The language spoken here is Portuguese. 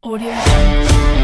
Audio.